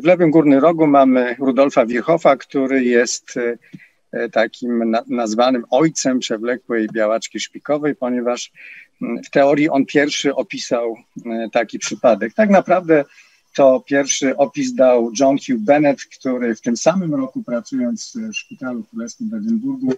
w lewym górnym rogu mamy Rudolfa Virchowa, który jest e, takim nazwanym ojcem przewlekłej białaczki szpikowej, ponieważ mm, w teorii on pierwszy opisał e, taki przypadek. Tak naprawdę to pierwszy opis dał John Hugh Bennett, który w tym samym roku pracując w Szpitalu Królewskim w Edynburgu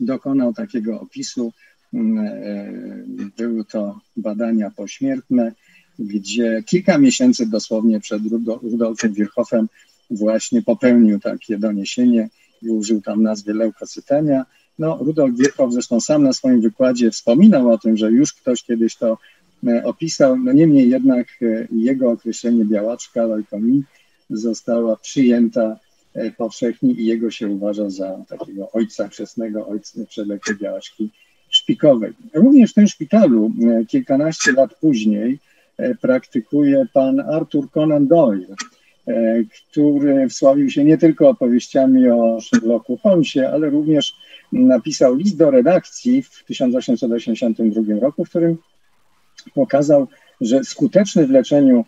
dokonał takiego opisu. Mm, e, były to badania pośmiertne, gdzie kilka miesięcy dosłownie przed Rudolfem Virchowem właśnie popełnił takie doniesienie i użył tam nazwy leukocytenia. No, Rudolf Virchow zresztą sam na swoim wykładzie wspominał o tym, że już ktoś kiedyś to e, opisał, no niemniej jednak e, jego określenie białaczka, leukomii została przyjęta E, powszechnie i jego się uważa za takiego ojca chrzestnego, ojca przewlekłej białaczki szpikowej. Również w tym szpitalu kilkanaście lat później praktykuje pan Arthur Conan Doyle, który wsławił się nie tylko opowieściami o Sherlocku Holmesie, ale również napisał list do redakcji w 1882 roku, w którym pokazał, że skuteczny w leczeniu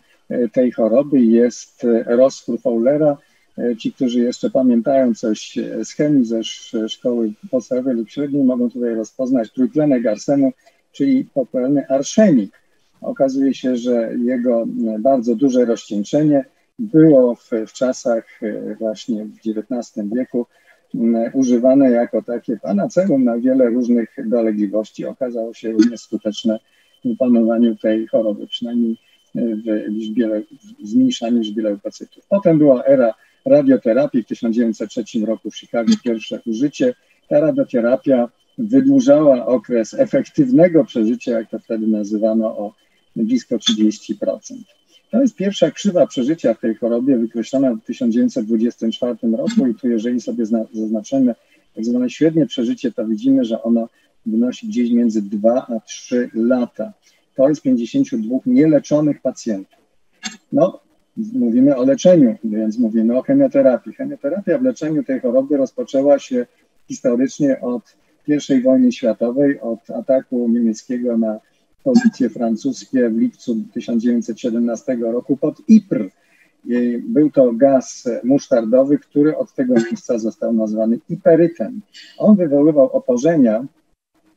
tej choroby jest roztwór Fowlera, E, ci, którzy jeszcze pamiętają coś z chemii ze szkoły podstawowej lub średniej, mogą tutaj rozpoznać trójtlenek arsenu, czyli popularny arszenik. Okazuje się, że jego bardzo duże rozcieńczenie było w, w czasach e, właśnie w XIX wieku używane jako takie panaceum na wiele różnych dolegliwości. Okazało się również skuteczne w panowaniu tej choroby, przynajmniej w, liczbie, w zmniejszaniu liczby leukocytów. Potem była era radioterapii w 1903 roku w Chicago pierwsze użycie. Ta radioterapia wydłużała okres efektywnego przeżycia, jak to wtedy nazywano, o blisko 30%. To jest pierwsza krzywa przeżycia w tej chorobie wykreślona w 1924 roku i tu jeżeli sobie zaznaczymy tak zwane średnie przeżycie, to widzimy, że ono wynosi gdzieś między 2 a 3 lata. To jest 52 nieleczonych pacjentów. No, mówimy o leczeniu, więc mówimy o chemioterapii. Chemioterapia w leczeniu tej choroby rozpoczęła się historycznie od I wojny światowej, od ataku niemieckiego na pozycje francuskie w lipcu 1917 roku pod Ypres. Był to gaz musztardowy, który od tego miejsca został nazwany iperytem. On wywoływał oporzenia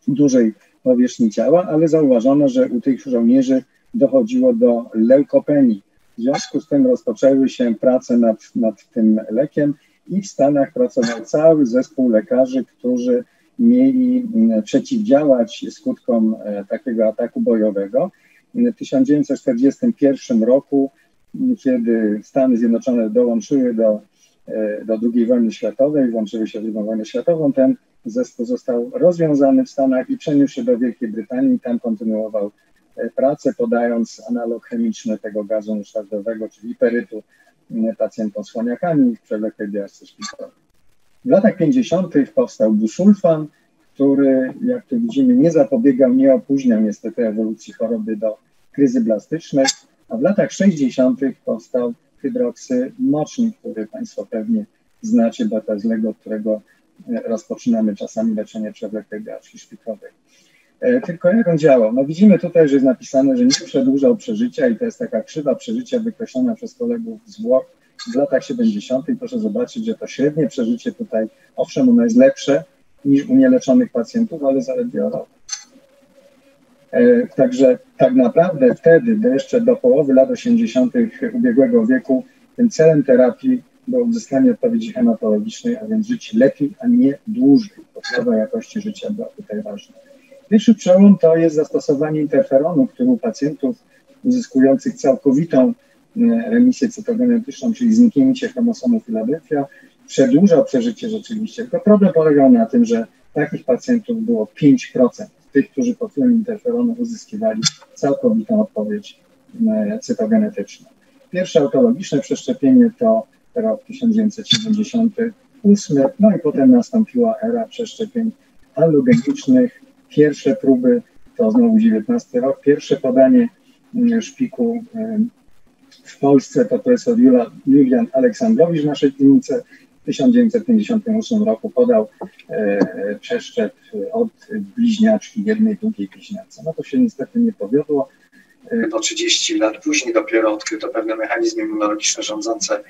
dużej powierzchni ciała, ale zauważono, że u tych żołnierzy dochodziło do leukopenii, w związku z tym rozpoczęły się prace nad, nad tym lekiem i w Stanach pracował cały zespół lekarzy, którzy mieli mm, przeciwdziałać skutkom e, takiego ataku bojowego. W 1941 roku, mm, kiedy Stany Zjednoczone dołączyły do, e, do II wojny światowej, włączyły się w II wojnę światową, ten zespół został rozwiązany w Stanach i przeniósł się do Wielkiej Brytanii. Tam kontynuował E, pracę, podając analog chemiczny tego gazu musztardowego, czyli perytu pacjentom z chłoniakami w przewlekłej białce szpikowej. W latach 50. powstał busulfan, który, jak tu widzimy, nie zapobiegał, nie opóźniał niestety ewolucji choroby do kryzy blastycznej, a w latach 60. powstał hydroksymocznik, który Państwo pewnie znacie, batazlego, od którego e, rozpoczynamy czasami leczenie przewlekłej białki szpikowej. E, tylko jak on działał? No widzimy tutaj, że jest napisane, że nie przedłużał przeżycia i to jest taka krzywa przeżycia wykreślona przez kolegów z Włoch w latach 70. Proszę zobaczyć, że to średnie przeżycie tutaj, owszem, ono jest lepsze niż u nieleczonych pacjentów, ale zaledwie o rok. E, także tak naprawdę wtedy, do jeszcze do połowy lat 80. ubiegłego wieku, tym celem terapii było uzyskanie odpowiedzi hematologicznej, a więc żyć lepiej, a nie dłużej. Poprawa jakości życia była tutaj ważna. Pierwszy przełom to jest zastosowanie interferonu, który u pacjentów uzyskujących całkowitą remisję cytogenetyczną, czyli zniknięcie chromosomu Filadelfia, przedłużał przeżycie rzeczywiście. Tylko problem polegał na tym, że takich pacjentów było 5%, tych, którzy pod wpływem interferonu uzyskiwali całkowitą odpowiedź e, cytogenetyczną. Pierwsze autologiczne przeszczepienie to rok 1978, no i potem nastąpiła era przeszczepień allogenicznych Pierwsze próby to znowu 19 rok. Pierwsze podanie mm, szpiku w Polsce to profesor Julian Aleksandrowicz w naszej klinice. W 1958 roku podał e, przeszczep od bliźniaczki, jednej drugiej bliźniacy. No to się niestety nie powiodło po 30 lat później dopiero odkryto pewne mechanizmy immunologiczne rządzące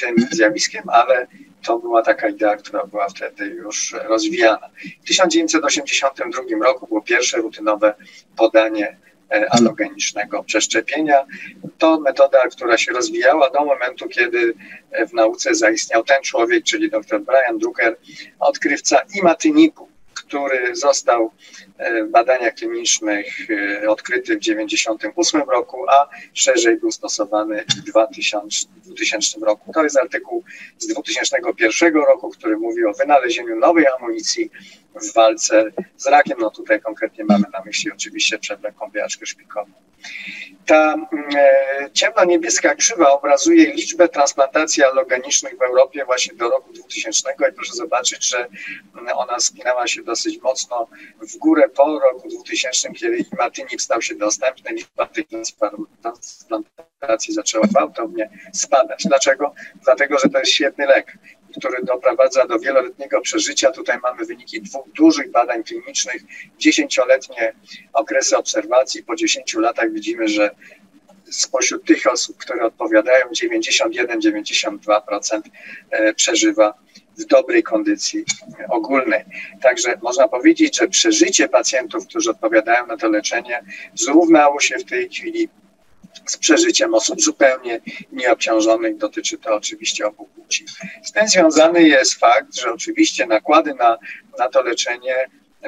tym zjawiskiem, ale to była taka idea, która była wtedy już rozwijana. W 1982 roku było pierwsze rutynowe podanie e, alogenicznego przeszczepienia. To metoda, która się rozwijała do momentu, kiedy w nauce zaistniał ten człowiek, czyli dr Brian Drucker, odkrywca imatynipu, który został e, w badaniach klinicznych e, odkryty w 1998 roku, a szerzej był stosowany w 2000, 2000 roku. To jest artykuł z 2001 roku, który mówi o wynalezieniu nowej amunicji w walce z rakiem. No tutaj konkretnie mamy na myśli oczywiście przewlekłą białaczkę szpikową. Ta mm, e, ciemno-niebieska krzywa obrazuje liczbę transplantacji allogenicznych w Europie właśnie do roku 2000 i proszę zobaczyć, że mm, ona spinała się dosyć mocno w górę po roku 2000, kiedy imatinib stał się dostępny, liczba tych transplantacji zaczęła gwałtownie spadać. Dlaczego? Dlatego, że to jest świetny lek który doprowadza do wieloletniego przeżycia. Tutaj mamy wyniki dwóch dużych badań klinicznych, dziesięcioletnie okresy obserwacji. Po 10 latach widzimy, że spośród tych osób, które odpowiadają, 91-92% e, przeżywa w dobrej kondycji ogólnej. Także można powiedzieć, że przeżycie pacjentów, którzy odpowiadają na to leczenie, zrównało się w tej chwili z przeżyciem osób zupełnie nieobciążonych. Dotyczy to oczywiście obu płci. Z tym związany jest fakt, że oczywiście nakłady na, na to leczenie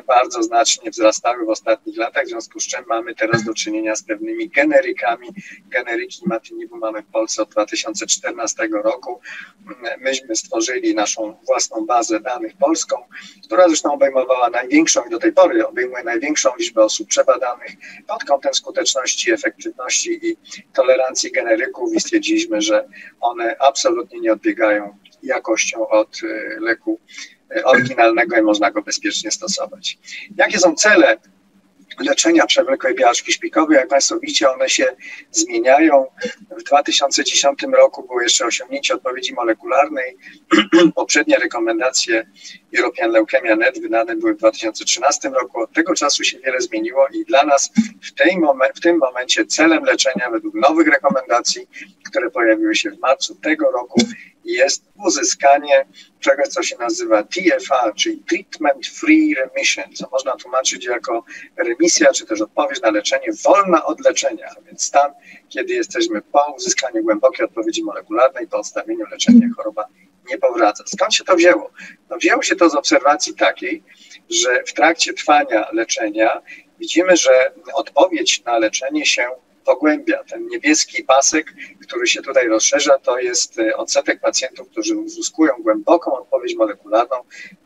bardzo znacznie wzrastały w ostatnich latach, w związku z czym mamy teraz do czynienia z pewnymi generykami. Generyki matinibu mamy w Polsce od 2014 roku. Myśmy stworzyli naszą własną bazę danych polską, która zresztą obejmowała największą i do tej pory obejmuje największą liczbę osób przebadanych pod kątem skuteczności, efektywności i tolerancji generyków i stwierdziliśmy, że one absolutnie nie odbiegają jakością od y, leku oryginalnego i można go bezpiecznie stosować. Jakie są cele leczenia przewlekłej białaczki szpikowej. Jak Państwo widzicie, one się zmieniają. W 2010 roku było jeszcze osiągnięcie odpowiedzi molekularnej. Poprzednie rekomendacje European Leukemia Net wydane były w 2013 roku. Od tego czasu się wiele zmieniło i dla nas w, tej momen- w tym momencie celem leczenia według nowych rekomendacji, które pojawiły się w marcu tego roku, jest uzyskanie czegoś, co się nazywa TFA, czyli Treatment Free Remission, co można tłumaczyć jako remisja, czy też odpowiedź na leczenie wolna od leczenia, a więc stan, kiedy jesteśmy po uzyskaniu głębokiej odpowiedzi molekularnej, po odstawieniu leczenia, choroba nie powraca. Skąd się to wzięło? No wzięło się to z obserwacji takiej, że w trakcie trwania leczenia widzimy, że odpowiedź na leczenie się pogłębia. Ten niebieski pasek, który się tutaj rozszerza, to jest e, odsetek pacjentów, którzy uzyskują głęboką odpowiedź molekularną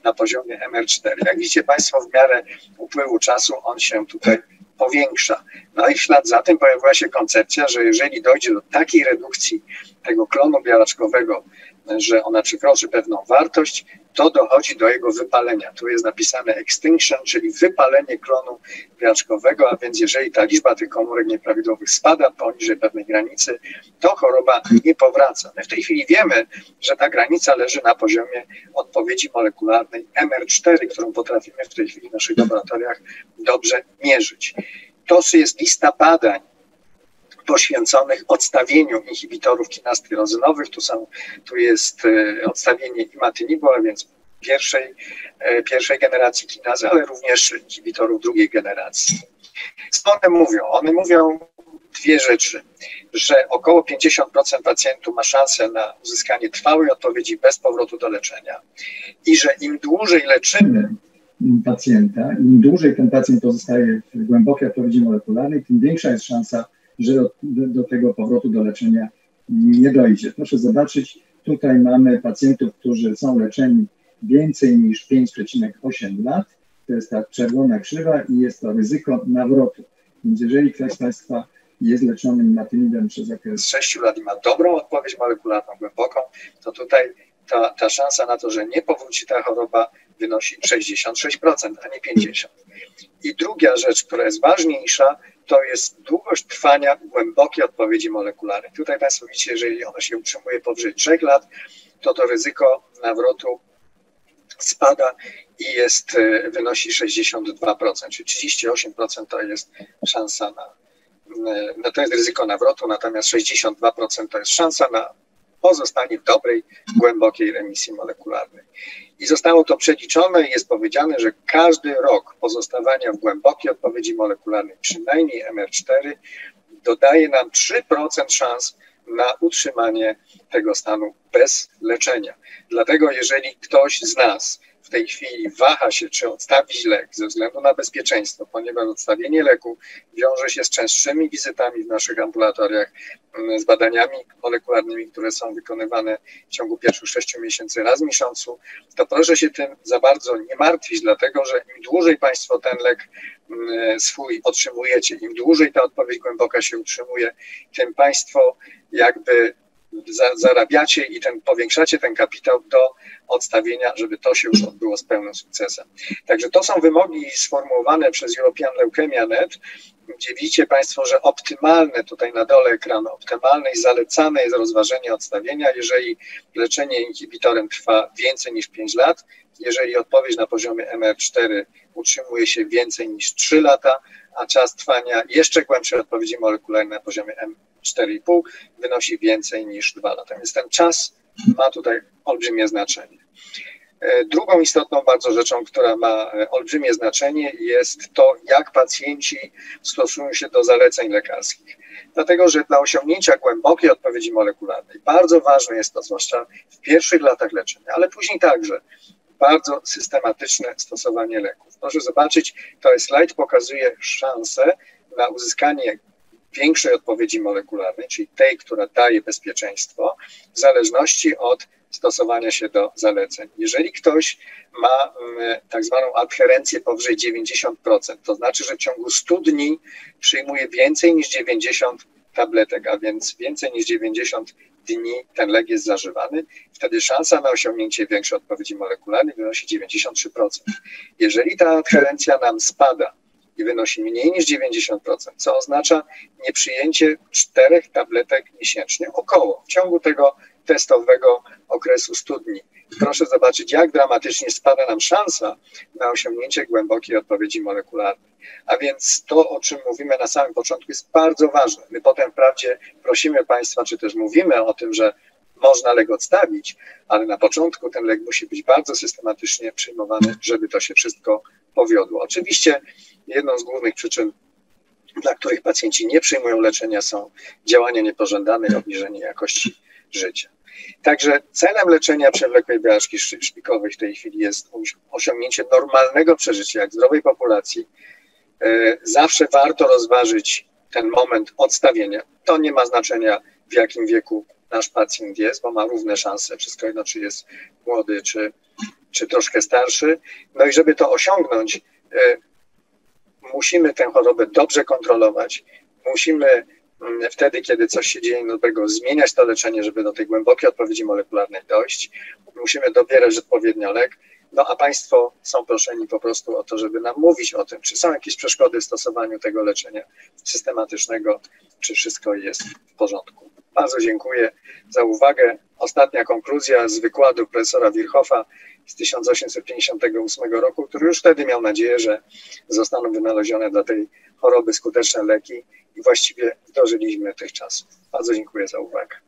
na poziomie MR4. Jak widzicie Państwo, w miarę upływu czasu on się tutaj powiększa. No i w ślad za tym pojawiła się koncepcja, że jeżeli dojdzie do takiej redukcji tego klonu bialaczkowego, że ona przekroczy pewną wartość, to dochodzi do jego wypalenia. Tu jest napisane extinction, czyli wypalenie klonu biaczkowego, a więc jeżeli ta liczba tych komórek nieprawidłowych spada poniżej pewnej granicy, to choroba nie powraca. My w tej chwili wiemy, że ta granica leży na poziomie odpowiedzi molekularnej MR4, którą potrafimy w tej chwili w naszych laboratoriach dobrze mierzyć. To jest lista badań, poświęconych odstawieniu inhibitorów kinaz tyrozynowych. Tu, są, tu jest e, odstawienie imatynibu, a więc pierwszej, e, pierwszej generacji kinazy, ale również inhibitorów drugiej generacji. Co one mówią? One mówią dwie rzeczy, że około 50% pacjentów ma szansę na uzyskanie trwałej odpowiedzi bez powrotu do leczenia i że im dłużej leczymy pacjenta, im dłużej ten pacjent pozostaje w głębokiej odpowiedzi molekularnej, tym większa jest szansa że do, do tego powrotu do leczenia nie dojdzie. Proszę zobaczyć, tutaj mamy pacjentów, którzy są leczeni więcej niż 5,8 lat. To jest ta czerwona krzywa i jest to ryzyko nawrotu. Więc jeżeli ktoś z Państwa jest leczony matynidem przez okres 6 lat i ma dobrą odpowiedź molekularną, głęboką, to tutaj ta, ta szansa na to, że nie powróci ta choroba wynosi 66%, a nie 50%. I druga rzecz, która jest ważniejsza, to jest długość trwania głębokiej odpowiedzi molekularnej. Tutaj Państwo widzicie, jeżeli ona się utrzymuje powyżej 3 lat, to to ryzyko nawrotu spada i jest, e, wynosi 62%, czyli 38% to jest szansa na, no to jest ryzyko nawrotu, natomiast 62% to jest szansa na pozostanie w dobrej, głębokiej remisji molekularnej. I zostało to przeliczone i jest powiedziane, że każdy rok pozostawania w głębokiej odpowiedzi molekularnej, przynajmniej MR4, dodaje nam 3% szans na utrzymanie tego stanu bez leczenia. Dlatego jeżeli ktoś z nas w tej chwili waha się, czy odstawić lek ze względu na bezpieczeństwo, ponieważ odstawienie leku wiąże się z częstszymi wizytami w naszych ambulatoriach, mm, z badaniami molekularnymi, które są wykonywane w ciągu pierwszych sześciu miesięcy raz w miesiącu, to proszę się tym za bardzo nie martwić, dlatego że im dłużej Państwo ten lek mm, swój otrzymujecie, im dłużej ta odpowiedź głęboka się utrzymuje, tym Państwo jakby zarabiacie i ten, powiększacie ten kapitał do odstawienia, żeby to się już odbyło z pełnym sukcesem. Także to są wymogi sformułowane przez European Leukemia Net, gdzie widzicie Państwo, że optymalne, tutaj na dole ekranu, optymalne i zalecane jest rozważenie odstawienia, jeżeli leczenie inhibitorem trwa więcej niż 5 lat, jeżeli odpowiedź na poziomie MR4 utrzymuje się więcej niż 3 lata, a czas trwania jeszcze głębszej odpowiedzi molekularnej na poziomie M4,5 wynosi więcej niż 2 lata. Więc ten czas ma tutaj olbrzymie znaczenie. E, drugą istotną bardzo rzeczą, która ma e, olbrzymie znaczenie, jest to, jak pacjenci stosują się do zaleceń lekarskich. Dlatego, że dla osiągnięcia głębokiej odpowiedzi molekularnej bardzo ważne jest to, zwłaszcza w pierwszych latach leczenia, ale później także, bardzo systematyczne stosowanie leków. Proszę zobaczyć, to slajd pokazuje szansę na uzyskanie większej odpowiedzi molekularnej, czyli tej, która daje bezpieczeństwo, w zależności od stosowania się do zaleceń. Jeżeli ktoś ma mm, tak zwaną adherencję powyżej 90%, to znaczy, że w ciągu 100 dni przyjmuje więcej niż 90 tabletek, a więc więcej niż 90 dni ten lek jest zażywany, wtedy szansa na osiągnięcie większej odpowiedzi molekularnej wynosi 93%. Jeżeli ta adherencja nam spada i wynosi mniej niż 90%, co oznacza nieprzyjęcie czterech tabletek miesięcznie, około w ciągu tego testowego okresu studni. Proszę zobaczyć, jak dramatycznie spada nam szansa na osiągnięcie głębokiej odpowiedzi molekularnej. A więc to, o czym mówimy na samym początku, jest bardzo ważne. My potem wprawdzie prosimy Państwa, czy też mówimy o tym, że można lek odstawić, ale na początku ten lek musi być bardzo systematycznie przyjmowany, żeby to się wszystko powiodło. Oczywiście jedną z głównych przyczyn, dla których pacjenci nie przyjmują leczenia, są działania niepożądane i obniżenie jakości życia. Także celem leczenia przewlekłej białaczki szpikowej w tej chwili jest osiągnięcie normalnego przeżycia jak zdrowej populacji. E, zawsze warto rozważyć ten moment odstawienia. To nie ma znaczenia, w jakim wieku nasz pacjent jest, bo ma równe szanse, wszystko jedno, czy jest młody, czy, czy troszkę starszy. No i żeby to osiągnąć, e, musimy tę chorobę dobrze kontrolować, musimy Mm, wtedy, kiedy coś się dzieje dobrego, zmieniać to leczenie, żeby do tej głębokiej odpowiedzi molekularnej dojść. Musimy dobierać odpowiednio lek. No a Państwo są proszeni po prostu o to, żeby nam mówić o tym, czy są jakieś przeszkody w stosowaniu tego leczenia systematycznego, czy wszystko jest w porządku. Bardzo dziękuję za uwagę. Ostatnia konkluzja z wykładu profesora Wirchofa z 1858 roku, który już wtedy miał nadzieję, że zostaną wynalezione dla tej choroby skuteczne leki i właściwie dożyliśmy tych czasów. Bardzo dziękuję za uwagę.